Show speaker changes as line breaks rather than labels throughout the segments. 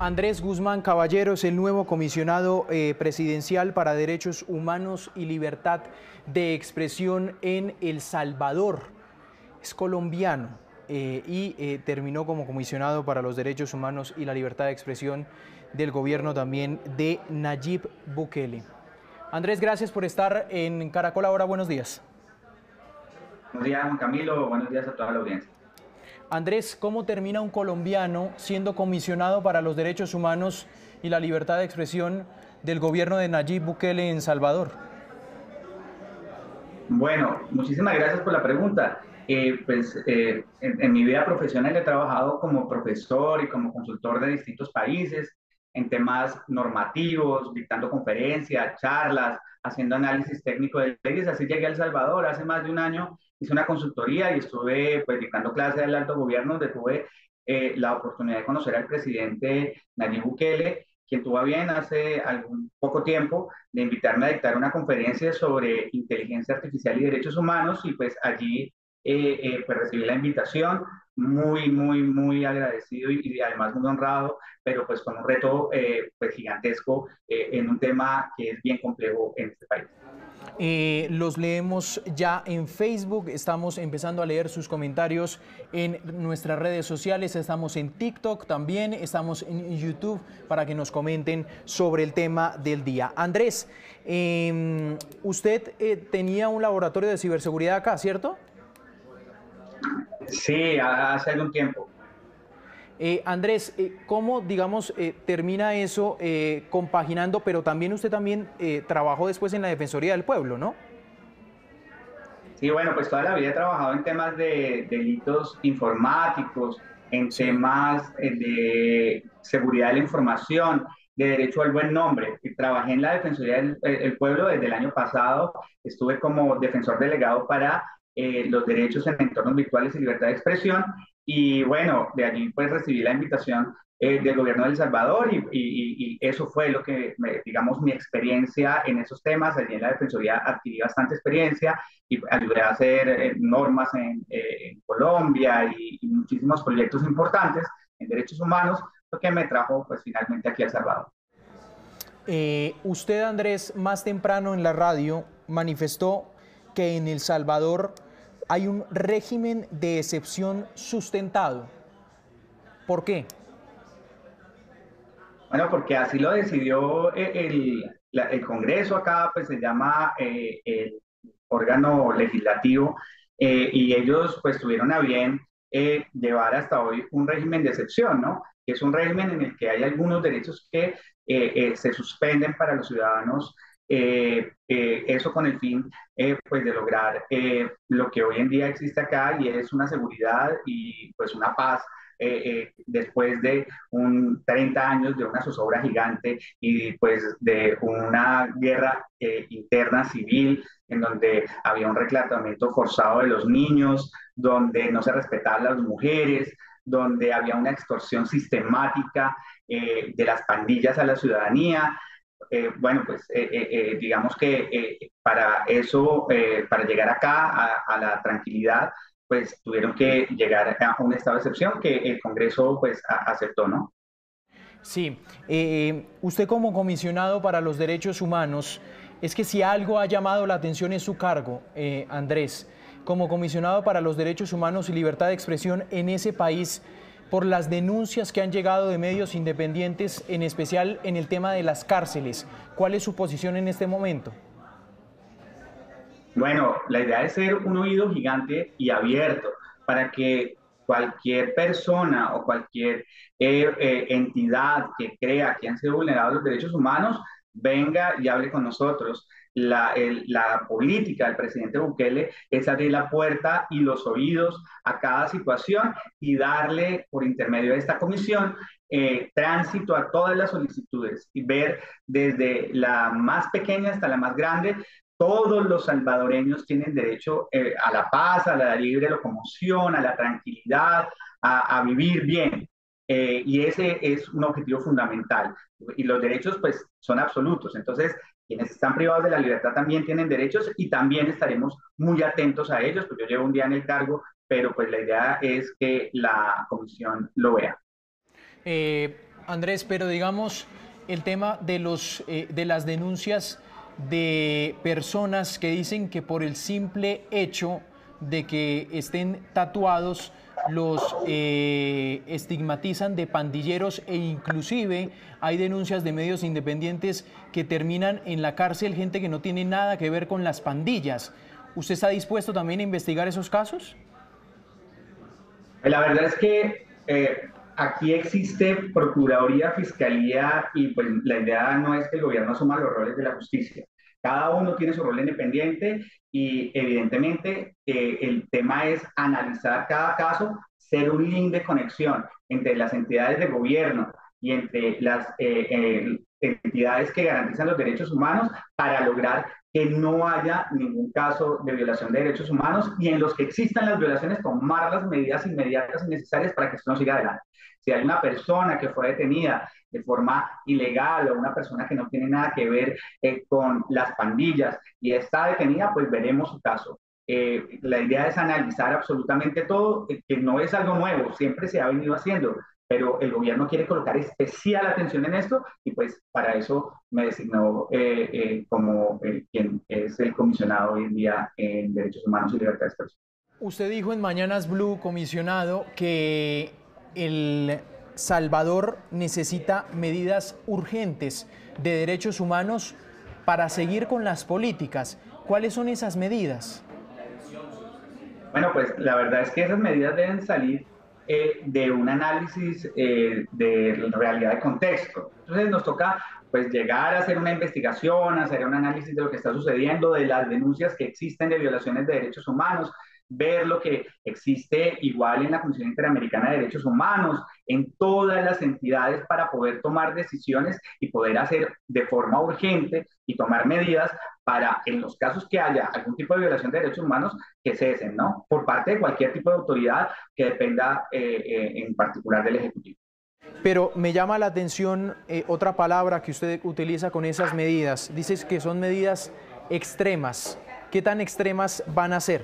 Andrés Guzmán Caballero es el nuevo comisionado eh, presidencial para Derechos Humanos y Libertad de Expresión en El Salvador. Es colombiano eh, y eh, terminó como comisionado para los Derechos Humanos y la Libertad de Expresión del gobierno también de Nayib Bukele. Andrés, gracias por estar en Caracol ahora. Buenos días.
Buenos días, Camilo. Buenos días a toda la audiencia.
Andrés, ¿cómo termina un colombiano siendo comisionado para los derechos humanos y la libertad de expresión del gobierno de Nayib Bukele en Salvador?
Bueno, muchísimas gracias por la pregunta. Eh, pues eh, en, mi vida profesional he trabajado como profesor y como consultor de distintos países en temas normativos, dictando conferencias, charlas, haciendo análisis técnico de leyes. Así llegué a El Salvador hace más de un año hice una consultoría y estuve pues dictando clases del alto gobierno donde tuve eh, la oportunidad de conocer al presidente Nayib Bukele, quien tuvo bien hace algún poco tiempo de invitarme a dictar una conferencia sobre inteligencia artificial y derechos humanos y pues allí eh, eh, pues recibí la invitación, muy, muy, muy agradecido y, además muy honrado, pero pues con un reto pues gigantesco en un tema que es bien complejo en este país.
Eh, los leemos ya en Facebook, estamos empezando a leer sus comentarios en nuestras redes sociales, estamos en TikTok también, estamos en YouTube para que nos comenten sobre el tema del día. Andrés, em, usted eh, tenía un laboratorio de ciberseguridad acá, ¿cierto?
Sí, hace algún tiempo.
Eh, Andrés, eh, ¿cómo, digamos, eh, termina eso compaginando, pero también usted también trabajó después en la Defensoría del Pueblo, ¿no?
Sí, bueno, pues toda la vida he trabajado en temas de delitos informáticos, en temas de seguridad de la información, de derecho al buen nombre. Trabajé en la Defensoría del Pueblo desde el año pasado, estuve como defensor delegado para los derechos en entornos virtuales y libertad de expresión y bueno, de allí pues recibí la invitación eh, del gobierno de El Salvador y, y, eso fue lo que, digamos, mi experiencia en esos temas. Allí en la Defensoría adquirí bastante experiencia y ayudé a hacer eh, normas en, eh, en Colombia y, muchísimos proyectos importantes en derechos humanos, lo que me trajo pues finalmente aquí a El Salvador.
usted, Andrés, más temprano en la radio manifestó que en El Salvador hay un régimen de excepción sustentado. ¿Por qué?
Bueno, porque así lo decidió el, Congreso acá, pues se llama eh, el órgano legislativo, eh, y ellos pues tuvieron a bien eh, llevar hasta hoy un régimen de excepción, ¿no? Es un régimen en el que hay algunos derechos que se suspenden para los ciudadanos eh, eh, eso con el fin eh, pues de lograr lo que hoy en día existe acá y es una seguridad y pues una paz después de un 30 años de una zozobra gigante y pues de una guerra interna civil en donde había un reclutamiento forzado de los niños, donde no se respetaban las mujeres, donde había una extorsión sistemática de las pandillas a la ciudadanía, eh, bueno, pues eh, eh, digamos que para eso, para llegar acá a, la tranquilidad, pues tuvieron que llegar a un estado de excepción que el Congreso pues aceptó, ¿no?
Sí, usted como comisionado para los derechos humanos, es que si algo ha llamado la atención es su cargo, Andrés, como comisionado para los derechos humanos y libertad de expresión en ese país, por las denuncias que han llegado de medios independientes, en especial en el tema de las cárceles. ¿Cuál es su posición en este momento?
Bueno, la idea es ser un oído gigante y abierto para que cualquier persona o cualquier eh, eh, entidad que crea que han sido vulnerados los derechos humanos venga y hable con nosotros la, la, política del presidente Bukele es abrir la puerta y los oídos a cada situación y darle, por intermedio de esta comisión, eh, tránsito a todas las solicitudes y ver desde la más pequeña hasta la más grande. Todos los salvadoreños tienen derecho eh, a la paz, a la libre locomoción, a la tranquilidad, a, vivir bien. Eh, y ese es un objetivo fundamental. Y los derechos, pues, son absolutos. Entonces, quienes están privados de la libertad también tienen derechos y también estaremos muy atentos a ellos, pues yo llevo un día en el cargo, pero pues la idea es que la comisión lo vea.
Eh, Andrés, pero digamos el tema de, los, eh, de las denuncias de personas que dicen que por el simple hecho de que estén tatuados los eh, estigmatizan de pandilleros e inclusive hay denuncias de medios independientes que terminan en la cárcel gente que no tiene nada que ver con las pandillas. ¿Usted está dispuesto también a investigar esos casos?
La verdad es que eh, aquí existe Procuraduría, Fiscalía y pues la idea no es que el gobierno asuma los roles de la justicia. Cada uno tiene su rol independiente y evidentemente el tema es analizar cada caso, ser un link de conexión entre las entidades de gobierno y entre las eh, eh, entidades que garantizan los derechos humanos para lograr que no haya ningún caso de violación de derechos humanos y en los que existan las violaciones tomar las medidas inmediatas necesarias para que esto no siga adelante. Si hay una persona que fue detenida de forma ilegal o una persona que no tiene nada que ver eh, con las pandillas y está detenida, pues veremos su caso. Eh, la idea es analizar absolutamente todo, eh, que no es algo nuevo, siempre se ha venido haciendo, pero el gobierno quiere colocar especial atención en esto y pues para eso me designó eh, eh, como eh, quien es el comisionado hoy en día en Derechos Humanos y Libertades Personales.
Usted dijo en Mañanas Blue, comisionado, que El Salvador necesita medidas urgentes de derechos humanos para seguir con las políticas. ¿Cuáles son esas medidas?
Bueno, pues la verdad es que esas medidas deben salir eh, de un análisis eh, de realidad de contexto. Entonces nos toca pues llegar a hacer una investigación, hacer un análisis de lo que está sucediendo, de las denuncias que existen de violaciones de derechos humanos, ver lo que existe igual en la Comisión Interamericana de Derechos Humanos, en todas las entidades para poder tomar decisiones y poder hacer de forma urgente y tomar medidas para, en los casos que haya algún tipo de violación de derechos humanos, que cesen, ¿no? Por parte de cualquier tipo de autoridad que dependa eh, eh, en particular del Ejecutivo.
Pero me llama la atención eh, otra palabra que usted utiliza con esas medidas. Dices que son medidas extremas. ¿Qué tan extremas van a ser?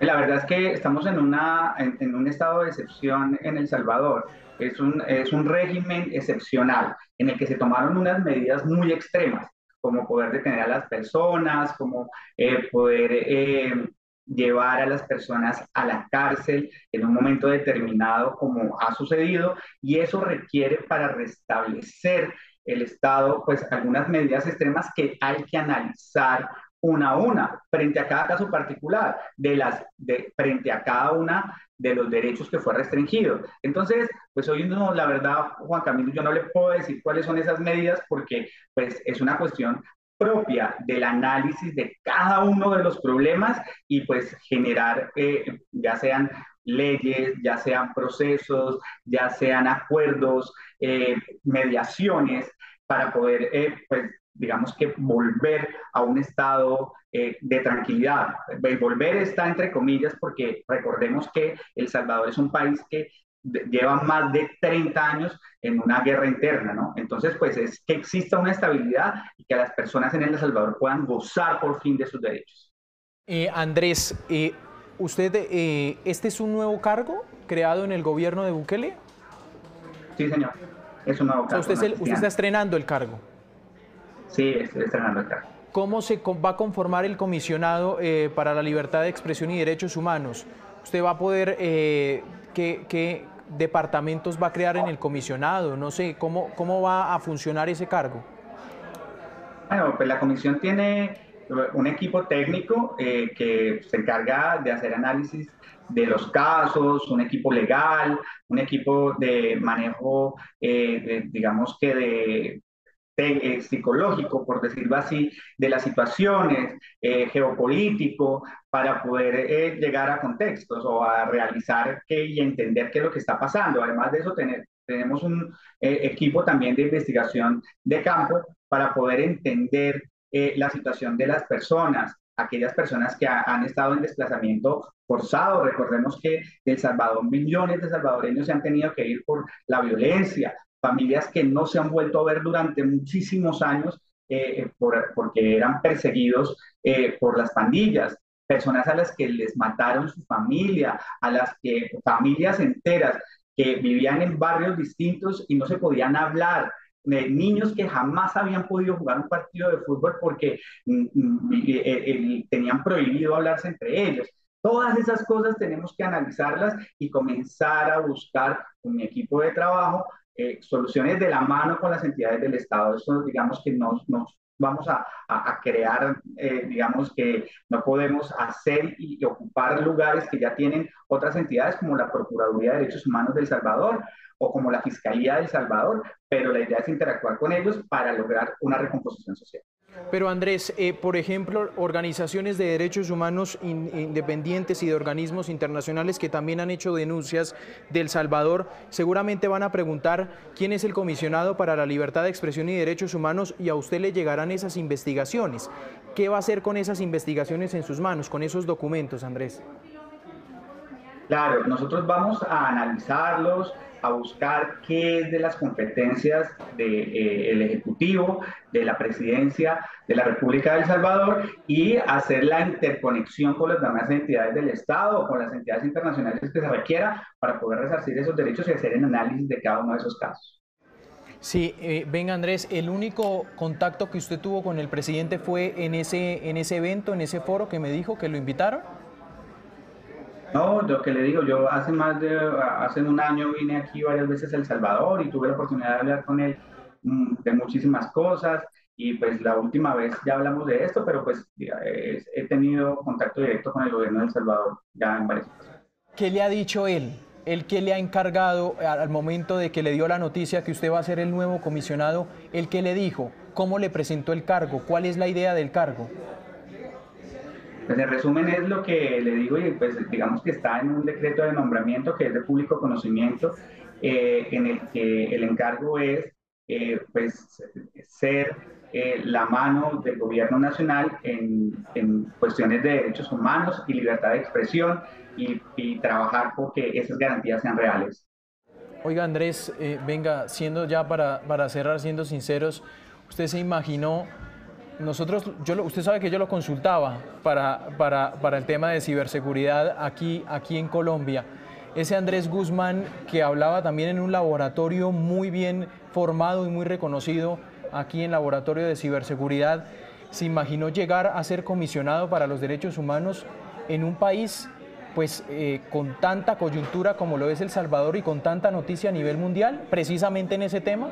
La verdad es que estamos en, una, en, un estado de excepción en El Salvador. Es un, es un régimen excepcional en el que se tomaron unas medidas muy extremas, como poder detener a las personas, como eh, poder eh, llevar a las personas a la cárcel en un momento determinado, como ha sucedido, y eso requiere para restablecer el Estado, pues algunas medidas extremas que hay que analizar una a una, frente a cada caso particular, de las, de, frente a cada una de los derechos que fue restringido. Entonces, pues hoy no, la verdad, Juan Camilo, yo no le puedo decir cuáles son esas medidas porque pues es una cuestión propia del análisis de cada uno de los problemas y pues generar, eh, ya sean leyes, ya sean procesos, ya sean acuerdos, eh, mediaciones, para poder eh, pues, digamos que volver a un estado eh, de tranquilidad. Volver está entre comillas porque recordemos que El Salvador es un país que lleva más de 30 años en una guerra interna, ¿no? Entonces, pues es que exista una estabilidad y que las personas en El Salvador puedan gozar por fin de sus derechos.
Eh, Andrés, eh, ¿usted, este es un nuevo cargo creado en el gobierno de Bukele?
Sí, señor, es un nuevo cargo.
usted, usted está estrenando el cargo.
Sí, estoy estrenando acá.
¿Cómo se va a conformar el comisionado eh, para la libertad de expresión y derechos humanos? ¿Usted va a poder, eh, ¿qué, departamentos va a crear en el comisionado? No sé, ¿cómo, cómo va a funcionar ese cargo?
Bueno, pues la comisión tiene un equipo técnico eh, que se encarga de hacer análisis de los casos, un equipo legal, un equipo de manejo, digamos que de eh, psicológico, por decirlo así, de las situaciones, eh, geopolítico, para poder eh, llegar a contextos o a realizar qué y entender qué es lo que está pasando. Además de eso, tenemos un equipo también de investigación de campo para poder entender la situación de las personas, aquellas personas que han estado en desplazamiento forzado. Recordemos que El Salvador millones de salvadoreños se han tenido que ir por la violencia, familias que no se han vuelto a ver durante muchísimos años eh, porque eran perseguidos eh, por las pandillas, personas a las que les mataron su familia, a las que familias enteras que vivían en barrios distintos y no se podían hablar, niños que jamás habían podido jugar un partido de fútbol porque mm, mm, eh, tenían prohibido hablarse entre ellos. Todas esas cosas tenemos que analizarlas y comenzar a buscar con mi equipo de trabajo eh, soluciones de la mano con las entidades del Estado. Eso digamos que nos, nos vamos a, a, crear, eh, digamos que no podemos hacer y, ocupar lugares que ya tienen otras entidades como la Procuraduría de Derechos Humanos del Salvador o como la Fiscalía del Salvador, pero la idea es interactuar con ellos para lograr una recomposición social.
Pero Andrés, eh, por ejemplo, organizaciones de derechos humanos independientes y de organismos internacionales que también han hecho denuncias del Salvador, seguramente van a preguntar quién es el comisionado para la libertad de expresión y derechos humanos y a usted le llegarán esas investigaciones. ¿Qué va a hacer con esas investigaciones en sus manos, con esos documentos, Andrés?
Claro, nosotros vamos a analizarlos, a buscar qué es de las competencias del eh, Ejecutivo, de la Presidencia de la República de El Salvador y hacer la interconexión con las demás entidades del Estado con las entidades internacionales que se requiera para poder resarcir esos derechos y hacer el análisis de cada uno de esos casos.
Sí, eh, venga Andrés, el único contacto que usted tuvo con el presidente fue en ese, en ese evento, en ese foro que me dijo que lo invitaron.
No, lo que le digo, yo hace más de, hace un año vine aquí varias veces a El Salvador y tuve la oportunidad de hablar con él mm, de muchísimas cosas y pues la última vez ya hablamos de esto, pero pues he tenido contacto directo con el gobierno de El Salvador ya en varias ocasiones.
¿Qué le ha dicho él? ¿El que le ha encargado al momento de que le dio la noticia que usted va a ser el nuevo comisionado? ¿El que le dijo? ¿Cómo le presentó el cargo? ¿Cuál es la idea del cargo?
Pues en resumen es lo que le digo y pues digamos que está en un decreto de nombramiento que es de público conocimiento eh, en el que el encargo es eh, pues ser eh, la mano del gobierno nacional en, en, cuestiones de derechos humanos y libertad de expresión y, y trabajar porque esas garantías sean reales.
Oiga Andrés, venga, siendo ya para, para cerrar, siendo sinceros, ¿usted se imaginó nosotros, yo, usted sabe que yo lo consultaba para, para, para, el tema de ciberseguridad aquí, aquí en Colombia. Ese Andrés Guzmán que hablaba también en un laboratorio muy bien formado y muy reconocido aquí en laboratorio de ciberseguridad, se imaginó llegar a ser comisionado para los derechos humanos en un país pues eh, con tanta coyuntura como lo es El Salvador y con tanta noticia a nivel mundial, precisamente en ese tema?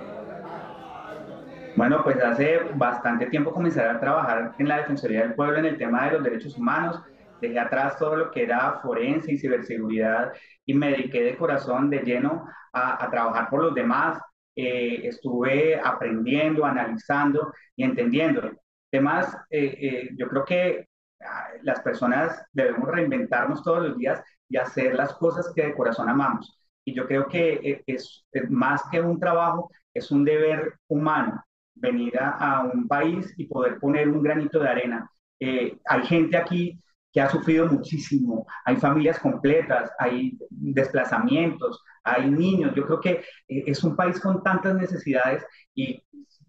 Bueno, pues hace bastante tiempo comencé a trabajar en la Defensoría del Pueblo en el tema de los derechos humanos. Dejé atrás todo lo que era forense y ciberseguridad y me dediqué de corazón, de lleno, a, trabajar por los demás. Eh, estuve aprendiendo, analizando y entendiendo. Además, eh, eh, yo creo que ah, las personas debemos reinventarnos todos los días y hacer las cosas que de corazón amamos. Y yo creo que es más que un trabajo, es un deber humano venir a, un país y poder poner un granito de arena. Eh, hay gente aquí que ha sufrido muchísimo, hay familias completas, hay desplazamientos, hay niños. Yo creo que eh, es un país con tantas necesidades y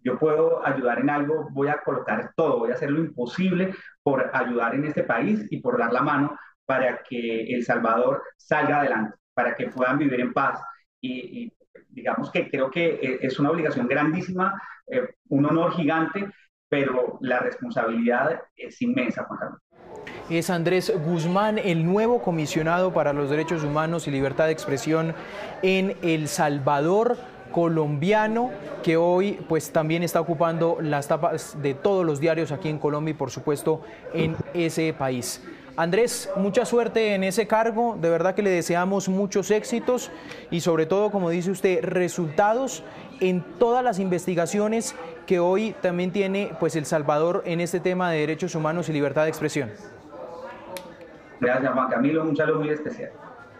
yo puedo ayudar en algo, voy a colocar todo, voy a hacer lo imposible por ayudar en este país y por dar la mano para que El Salvador salga adelante, para que puedan vivir en paz. Y, y digamos que creo que eh, es una obligación grandísima, eh, un honor gigante, pero la responsabilidad es inmensa, Juan Carlos.
Es Andrés Guzmán, el nuevo comisionado para los derechos humanos y libertad de expresión en El Salvador colombiano que hoy pues también está ocupando las tapas de todos los diarios aquí en Colombia y por supuesto en ese país. Andrés, mucha suerte en ese cargo, de verdad que le deseamos muchos éxitos y sobre todo, como dice usted, resultados en todas las investigaciones que hoy también tiene pues El Salvador en este tema de derechos humanos y libertad de expresión.
Gracias Juan Camilo, un saludo muy especial.